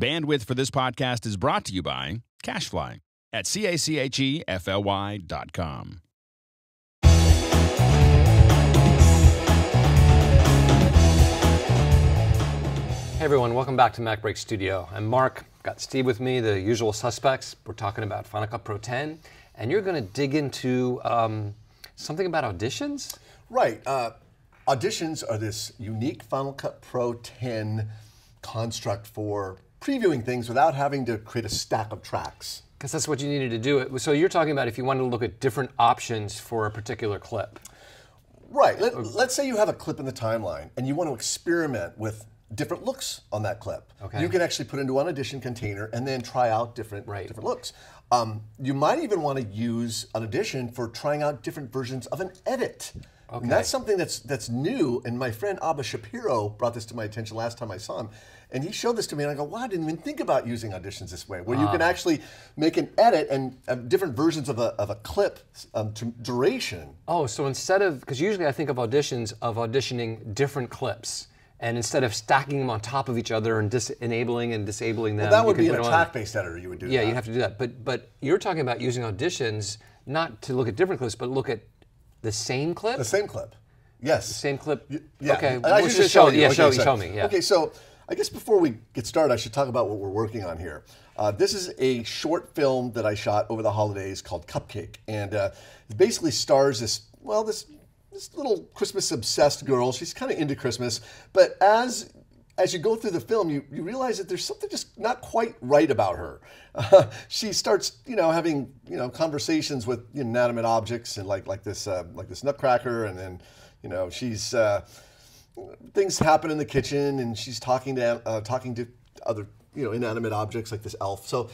Bandwidth for this podcast is brought to you by CacheFly at C-A-C-H-E-F-L-Y dot com. Hey everyone, welcome back to MacBreak Studio. I'm Mark, got Steve with me, the usual suspects. We're talking about Final Cut Pro 10, and you're going to dig into um, something about auditions? Right. Uh, auditions are this unique Final Cut Pro 10 construct for previewing things without having to create a stack of tracks. Because that's what you needed to do. It. So you're talking about if you wanted to look at different options for a particular clip. Right. Let, us say you have a clip in the timeline and you want to experiment with different looks on that clip. Okay. You can actually put into an audition container and then try out different Right. different looks. Um, you might even want to use an audition for trying out different versions of an edit. Okay. And that's something that's that's new. And my friend Abba Shapiro brought this to my attention last time I saw him. And he showed this to me, and I go, "Wow, I didn't even think about using auditions this way, where you Ah. can actually make an edit and uh, different versions of a, of a clip um, to duration. Oh, so instead of, because usually I think of auditions of auditioning different clips. And instead of stacking them on top of each other and dis- enabling and disabling them, that would be in put a them on- track-based editor. You would do Yeah, that. you'd have to do that. But but you're talking about using auditions not to look at different clips, but look at the same clip. The same clip. Yes. The same clip. Y- Yeah. Okay. I well, should sh- just show, you. Yeah, Okay, show, so- show me. Yeah. Okay, so I guess before we get started, I should talk about what we're working on here. Uh, this is a short film that I shot over the holidays called Cupkake, and uh, it basically stars this well this this little Christmas obsessed girl. She's kind of into Christmas, but as as you go through the film, you, you realize that there's something just not quite right about her. Uh, she starts, you know, having you know conversations with inanimate objects and like like this uh, like this Nutcracker, and then you know she's uh, things happen in the kitchen, and she's talking to uh, talking to other you know inanimate objects like this elf. So.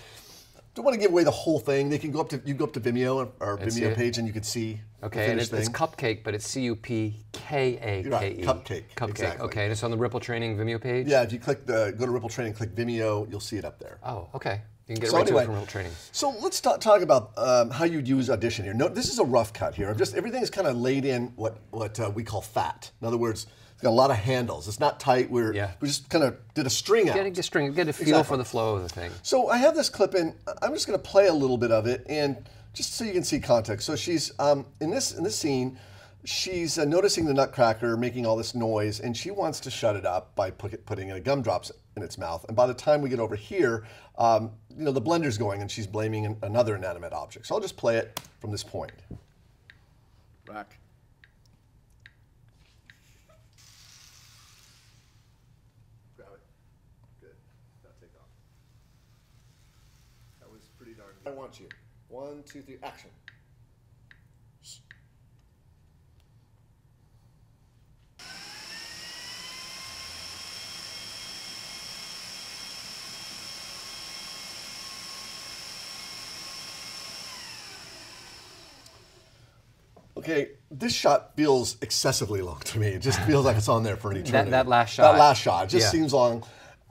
Don't want to give away the whole thing. They can go up to you go up to Vimeo or see Vimeo page and you can see Okay, and it's, it's cupcake, but it's C U P K A right, K E. Cupcake, Cupcake. exactly. Okay, and it's on the Ripple Training Vimeo page. Yeah, if you click the go to Ripple Training, click Vimeo, you'll see it up there. Oh, okay. You can get So right to it from Ripple Training. So let's talk, talk about um, how you'd use Audition here. No, this is a rough cut here. I've just everything is kind of laid in what what uh, we call fat. In other words, it's got a lot of handles. It's not tight. We're Yeah. we just kind of did a string out. Get a string, get a feel Exactly. for the flow of the thing. So I have this clip in. I'm just going to play a little bit of it, and just so you can see context. So she's um, in this in this scene. She's uh, noticing the Nutcracker making all this noise, and she wants to shut it up by put, putting in a gumdrops in its mouth. And by the time we get over here, um, you know the blender's going, and she's blaming an, another inanimate object. So I'll just play it from this point. Rack. Grab it. Good. Now take off. That was pretty darn good. I want you. One, two, three, action. Okay, this shot feels excessively long to me. It just feels like it's on there for an eternity. that last shot. That last shot. It just Yeah. seems long.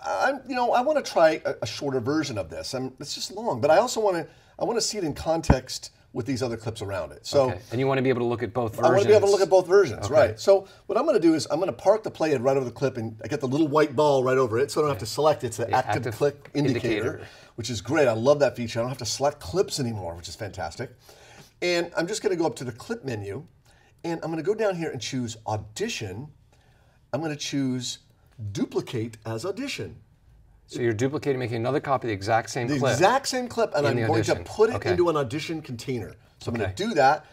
I'm, you know, I want to try a, a shorter version of this. I'm, it's just long, but I also want to. I want to see it in context with these other clips around it. So Okay. And you want to be able to look at both versions. I want to be able to look at both versions, Okay. right? So what I'm going to do is I'm going to park the playhead right over the clip, and I get the little white ball right over it, so I don't have to select. It's the, active, active click indicator, indicator. which is great. I love that feature. I don't have to select clips anymore, which is fantastic. And I'm just going to go up to the clip menu, and I'm going to go down here and choose Audition. I'm going to choose Duplicate as Audition. So you're duplicating, making another copy of the exact same clip. The clip. exact same clip, and I'm going to put it Okay. into an audition container. So I'm going to do that,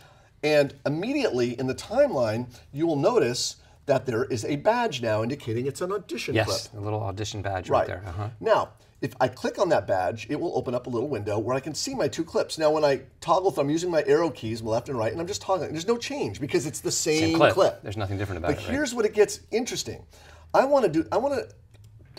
and immediately in the timeline, you will notice that there is a badge now indicating it's an audition yes, clip. the little audition badge right, there. Uh-huh. Now, if I click on that badge, it will open up a little window where I can see my two clips. Now, when I toggle, through, I'm using my arrow keys, left and right, and I'm just toggling. There's no change because it's the same, Same clip. There's nothing different about But it, right? here's what it gets interesting. I want to do. I want to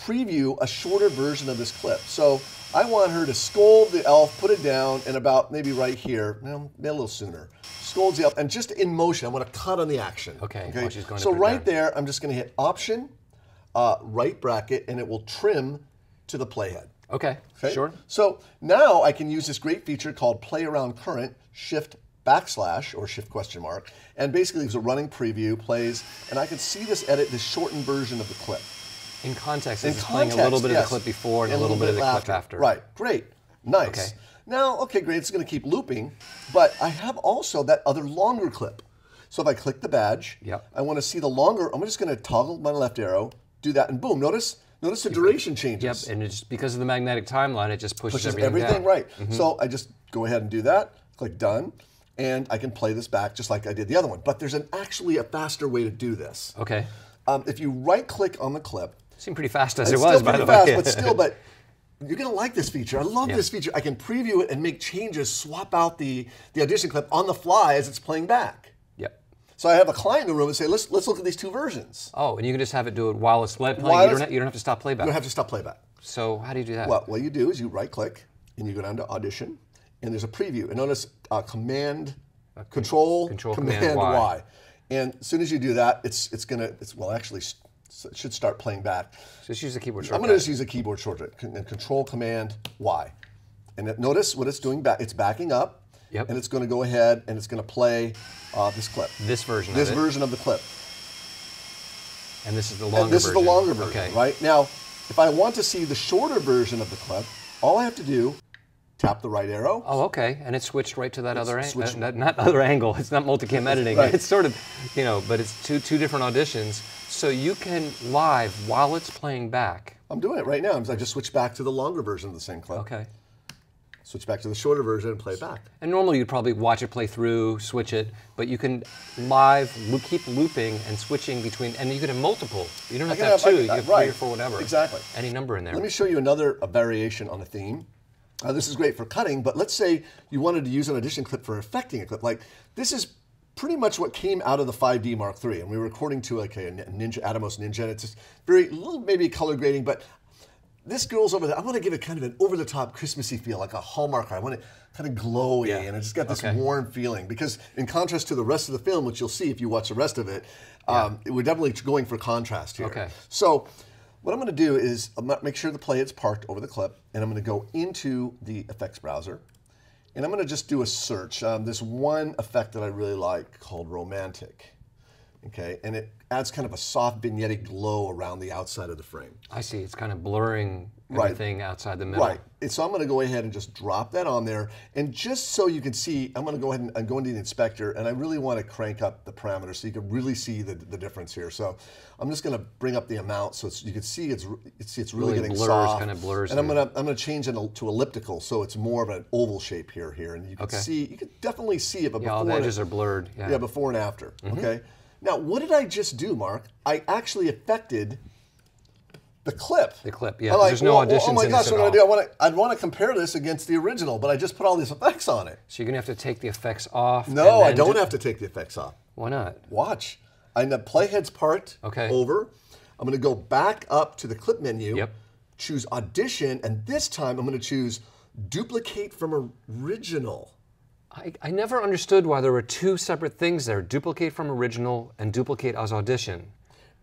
preview a shorter version of this clip. So I want her to scold the elf, put it down, and about maybe right here, no, maybe a little sooner. Scolds the elf, and just in motion, I want to cut on the action. Okay, while she's going so right there, I'm just going to hit Option, uh, right bracket, and it will trim to the playhead. Okay, Okay? sure. So now I can use this great feature called Play Around Current, Shift backslash or Shift question mark, and basically it's a running preview, plays, and I can see this edit, this shortened version of the clip. In context, In it's playing a little bit of the clip before and, And a little bit of the clip after. Right, great, nice. Okay. Now, okay, great, it's going to keep looping, but I have also that other longer clip. So if I click the badge, Yep. I want to see the longer. I'm just going to toggle my left arrow, do that, and boom. Notice, notice the duration changes. Yep, and it's because of the magnetic timeline, it just pushes, pushes everything, everything, down. Mm-hmm. right. So I just go ahead and do that, click done, and I can play this back just like I did the other one. But there's an actually a faster way to do this. Okay. Um, if you right click on the clip, Seemed pretty fast as it was, by pretty the fast, way. but still, but you're gonna like this feature. I love Yeah. this feature. I can preview it and make changes, swap out the the audition clip on the fly as it's playing back. yep. So I have a client in the room and say, let's let's look at these two versions. Oh, and you can just have it do it while it's playing. While you, don't have, you don't have to stop playback. You don't have to stop playback. so how do you do that? Well, what you do is you right click and you go down to audition, and there's a preview. And notice uh, command, control, Control, command, Command, Y. y. And as soon as you do that, it's it's gonna it's well actually it should start playing back. just use the keyboard shortcut. I'm going to just use a keyboard shortcut, and Control Command Y, and it- notice what it's doing. Back, it's backing up, Yep. and it's going to go ahead and it's going to play uh, this clip, this version this of it, version of the clip. and this is the longer And this version. is the longer version, Okay. right? Now, if I want to see the shorter version of the clip, all I have to do, tap the right arrow. Oh, okay. And it switched right to that other angle. switched- uh, not, not other angle. It's not multicam editing. Right. It's sort of, you know, but it's two two different auditions. So you can live while it's playing back. I'm doing it right now. I just switched back to the longer version of the same clip. Okay. Switch back to the shorter version and play it back. And normally you'd probably watch it play through, switch it, but you can live loo- keep looping and switching between, and you can have multiple. You don't have to have, have- two. can- you uh, have right. three or four, whatever. Exactly. Any number in there. Let me show you another a variation on a theme. Uh, this is great for cutting, but let's say you wanted to use an audition clip for affecting a clip. Like this is pretty much what came out of the 5D Mark III, and we were recording to like a Ninja Atomos Ninja, and it's just very little maybe color grading, but this girl's over there. I want to give it kind of an over-the-top Christmassy feel, like a Hallmark. I want it kind of glowy, Yeah. and it's just got this Okay. warm feeling. Because in contrast to the rest of the film, which you'll see if you watch the rest of it, um, we're definitely going for contrast here. Okay. So what I'm going to do is make sure the play is parked over the clip, and I'm going to go into the effects browser, and I'm going to just do a search. Um, there's one effect that I really like called Romantic, okay, and it adds kind of a soft vignette glow around the outside of the frame. I see. It's kind of blurring Right. everything outside the middle. Right. And so I'm going to go ahead and just drop that on there. And just so you can see, I'm going to go ahead and, I'm going to the inspector. And I really want to crank up the parameters so you can really see the, the difference here. So I'm just going to bring up the amount so it's, you can see it's, see it's really, Really getting blurs, soft. kinda blurs And I'm going to I'm going to change it to elliptical so it's more of an oval shape here. Here, and you can Okay. see you can definitely see it. But Yeah, all before the and- edges are blurred. Yeah. yeah, before and after. Mm-hmm. Okay. Now, what did I just do, Mark? I actually affected the clip. The clip, yeah, 'cause there's no well, oh auditions Oh my gosh, what at do I do? I want to. I'd want to compare this against the original, but I just put all these effects on it. So you're gonna have to take the effects off. No, I don't do- have to take the effects off. Why not? Watch. I'm the playhead's part Okay. over. I'm going to go back up to the clip menu. Yep. Choose audition, and this time I'm going to choose duplicate from original. I, I never understood why there were two separate things there: duplicate from original and duplicate as audition.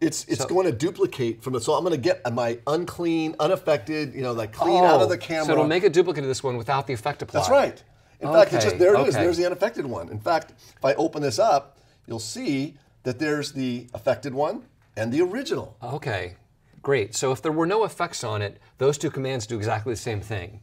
It's it's going to duplicate from the. So I'm going to get my unclean, unaffected, you know, like clean out of the camera. Oh, So it'll make a duplicate of this one without the effect applied. That's right. In fact, it's just there it is. okay. There's the unaffected one. In fact, if I open this up, you'll see that there's the affected one and the original. Okay, great. So if there were no effects on it, those two commands do exactly the same thing.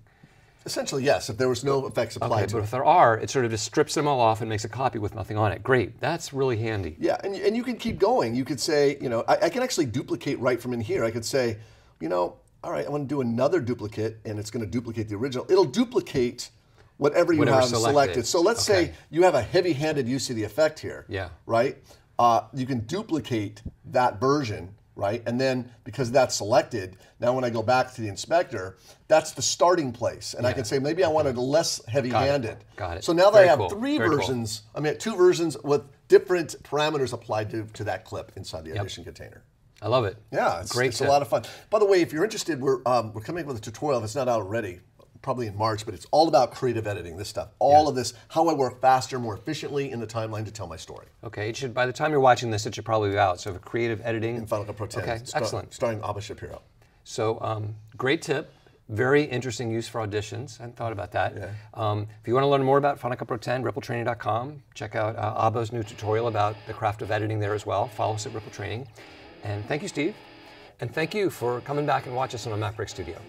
Essentially, yes. If there was no effects applied Okay, to but if there are, it sort of just strips them all off and makes a copy with nothing on it. Great. That's really handy. Yeah, and, and you can keep going. You could say, you know, I, I can actually duplicate right from in here. I could say, you know, all right, I want to do another duplicate, and it's going to duplicate the original. It'll duplicate whatever you Whatever have selected. selected. So let's Okay. say you have a heavy-handed use of the effect here. Yeah. Right? Uh, you can duplicate that version, right? And then because that's selected, now when I go back to the inspector, that's the starting place. And I can say maybe I wanted a less heavy-handed. Got it. So now that Very I have cool. three Very cool. versions, I mean, two versions with different parameters applied to, to that clip inside the audition container. I love it. Yeah, it's, great. it's a lot of fun. By the way, if you're interested, we're um, we're coming up with a tutorial that's not out already, probably in March, but it's all about creative editing. This stuff, all of this, how I work faster, more efficiently in the timeline to tell my story. Okay, it should. By the time you're watching this, it should probably be out. So, creative editing. In Final Cut Pro 10. Okay, star- excellent. Starring Abba Shapiro. So, um, great tip. Very interesting use for auditions. I hadn't thought about that. Um, if you want to learn more about Final Cut Pro 10, rippletraining.com. Check out uh, Abba's new tutorial about the craft of editing there as well. Follow us at Ripple Training. And thank you, Steve. And thank you for coming back and watch us on a MacBreak Studio.